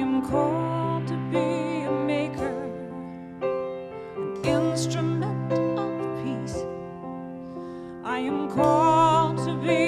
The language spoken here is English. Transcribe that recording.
am called to be a maker, an instrument of peace. I am called to be.